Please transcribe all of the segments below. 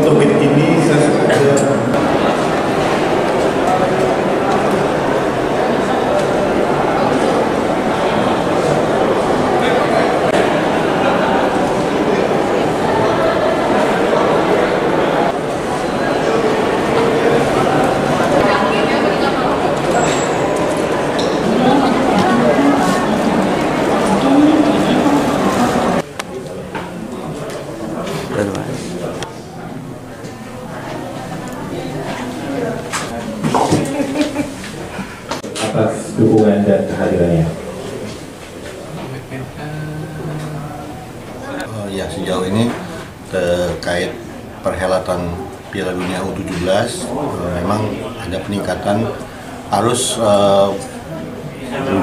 Covid ini saya sebenarnya atas dukungan dan kehadirannya. Eh, ya sejauh ini terkait perhelatan Piala Dunia U17 eh, memang ada peningkatan arus eh,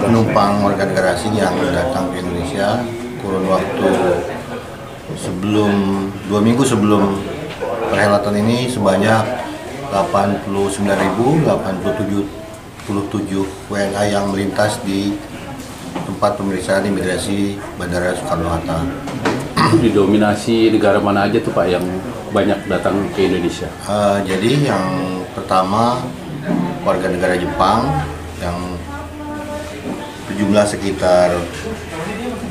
penumpang warga negara asing yang datang ke Indonesia kurun waktu sebelum dua minggu sebelum perhelatan ini sebanyak 89.087 WNA yang melintas di tempat pemeriksaan imigrasi Bandara Soekarno-Hatta. didominasi negara mana aja tuh Pak yang banyak datang ke Indonesia? Eh, jadi yang pertama warga negara Jepang yang jumlah sekitar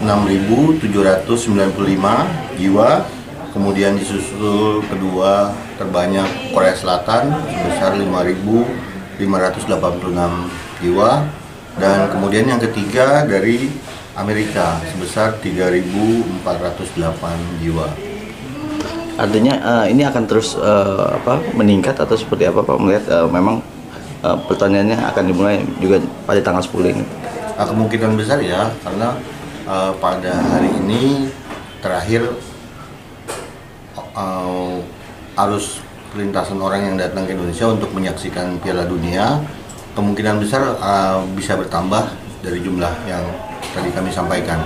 6.795 jiwa. Kemudian disusul kedua terbanyak Korea Selatan sebesar 5.586 jiwa. Dan kemudian yang ketiga dari Amerika sebesar 3.408 jiwa. Artinya eh, ini akan terus eh, apa meningkat atau seperti apa Pak melihat eh, memang eh, pertanyaannya akan dimulai juga pada tanggal 10 ini. Nah, kemungkinan besar ya karena eh, pada hari ini terakhir eh, arus perlintasan orang yang datang ke Indonesia untuk menyaksikan Piala Dunia kemungkinan besar eh, bisa bertambah dari jumlah yang tadi kami sampaikan.